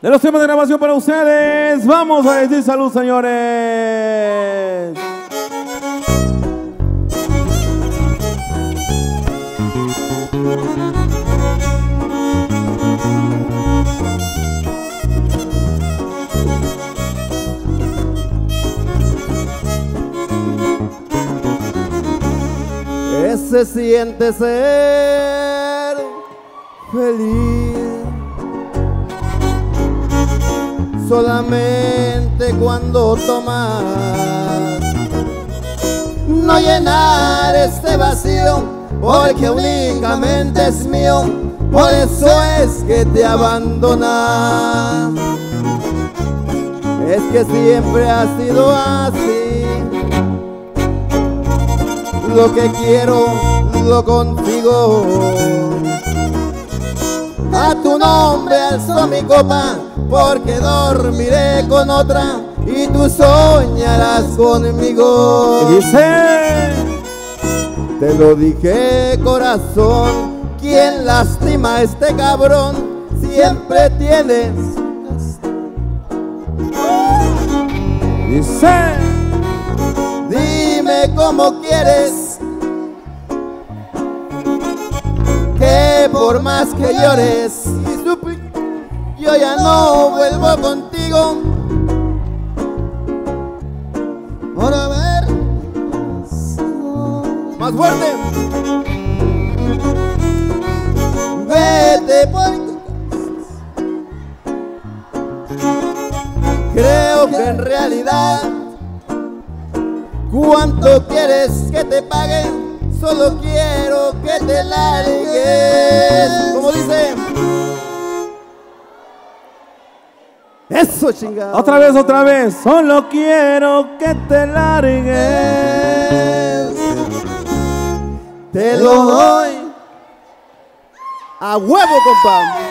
de los temas de grabación para ustedes. Vamos a decir salud, señores. ¿Qué se siente ser feliz? Solamente cuando tomas no llenar este vacío porque únicamente es mío. Por eso es que te abandona. Es que siempre ha sido así. Lo que quiero lo consigo. A tu nombre alzo mi copa, porque dormiré con otra y tú soñarás conmigo. Dice, te lo dije corazón, quien lastima a este cabrón siempre tienes. Dice, dime cómo quieres que por más que llores yo ya no vuelvo contigo. Ahora ver más fuerte. Vete por Creo que en realidad ¿Cuánto quieres que te paguen? Solo quiero que te largues. Como dice. Eso chingado. Otra vez, otra vez. Solo quiero que te largues. Te lo doy. A huevo, compa.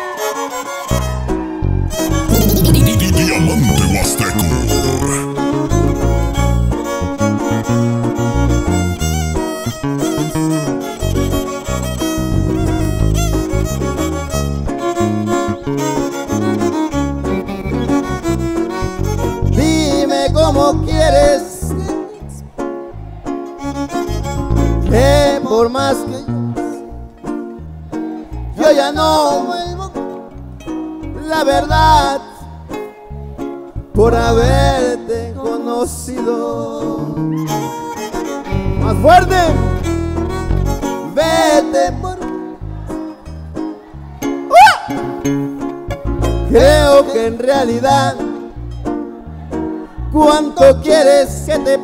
Por más que yo ya no vuelvo la verdad por haberte conocido más fuerte vete por ¡Ah! creo que en realidad ¿Cuánto quieres que te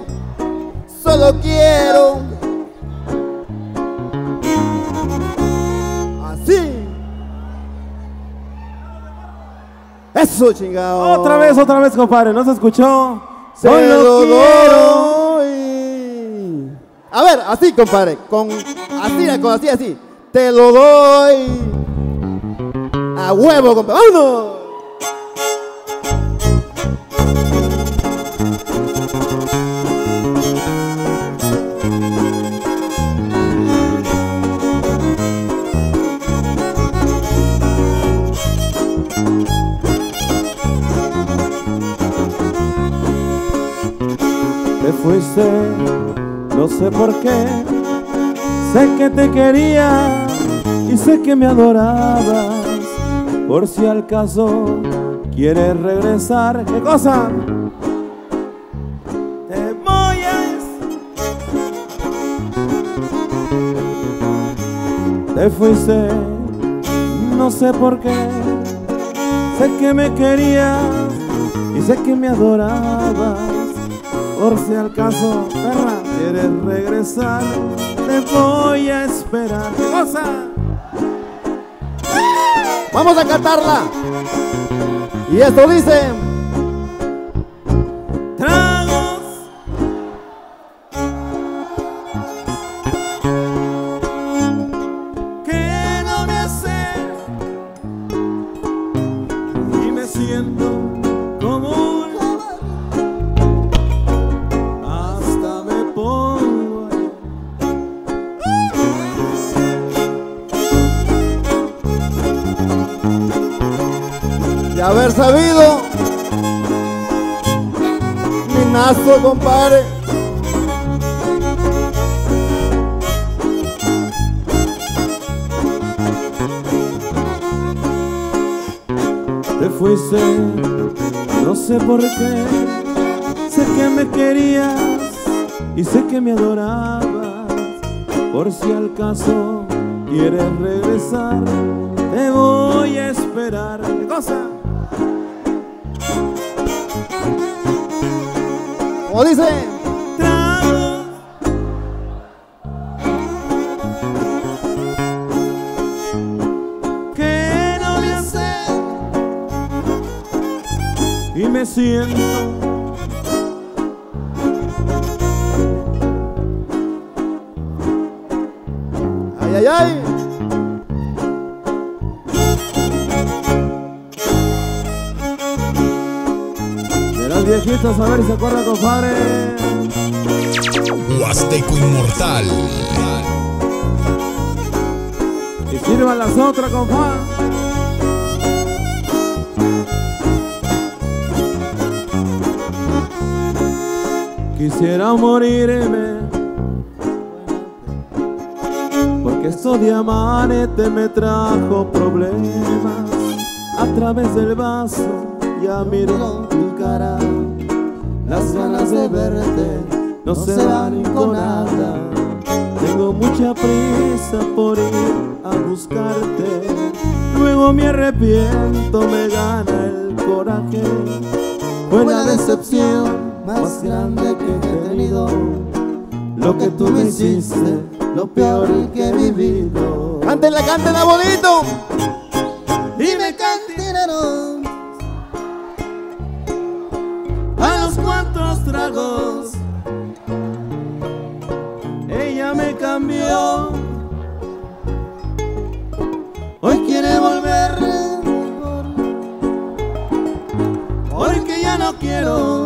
solo quiero? Eso chingado. Otra vez, otra vez, compadre. ¿No se escuchó? Solo quiero. Doy. A ver, así, compadre. Con así, con así, así. Te lo doy. A huevo, compadre. ¡Vámonos! Fuiste, no sé por qué. Sé que te quería y sé que me adorabas. Por si al caso quieres regresar, ¿qué cosa? Te voy a. Te fuiste, no sé por qué. Sé que me querías y sé que me adorabas. Por si al caso, perra, quieres regresar, te voy a esperar. ¿Qué cosa? Vamos a cantarla. Y esto dice. De haber sabido. Minazo, compadre. Te fuiste, no sé por qué. Sé que me querías y sé que me adorabas. Por si al caso quieres regresar, te voy a esperar. ¿Qué cosa? Como dice. Tragos. Que no me hace y me siento Ay, ay, ay. A ver si se acuerda compadre. Huasteco Inmortal. Y sirvan las otras compadre. Quisiera morirme Porque esto de amarte me trajo problemas A través del vaso ya miro tu cara Las ganas de verte no se van con nada. Tengo mucha prisa por ir a buscarte. Luego me arrepiento, me gana el coraje. Fue la decepción más grande que he tenido. Lo que tú me hiciste, lo peor que he vivido. Cántenla, cántenla bonito. Y me Ella me cambió. Hoy quiere volver. Porque ya no quiero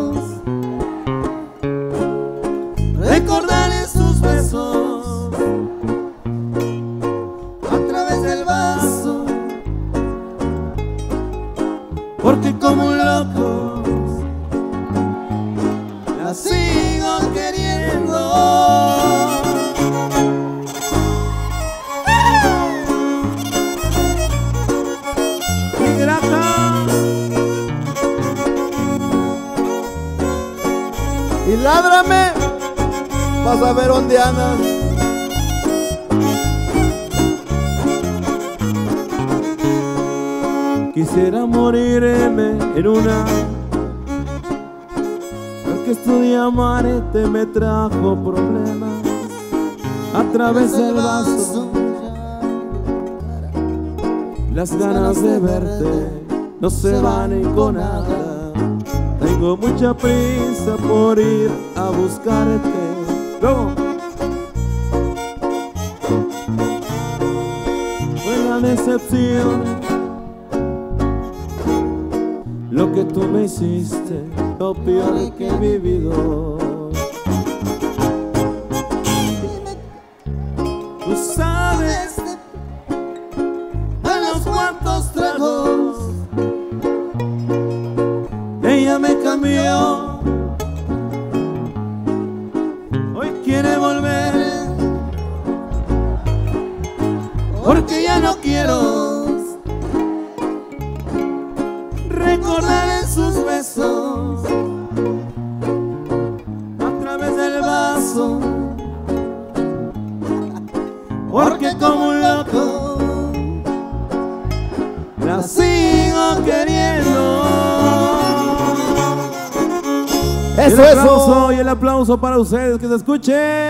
a ver dónde andas. quisiera morirme en una. Porque esto de amarte me trajo problemas a través del vaso. Las ganas de verte no se van con nada. Tengo mucha prisa por ir a buscarte. Fue la decepción. Lo que tú me hiciste, lo peor que he vivido. Tú sabes a los cuantos tragos ella me cambió. No quiero recordar en sus besos a través del vaso. Porque como un loco la sigo queriendo. Eso, el eso. aplauso y el aplauso para ustedes que se escuchen.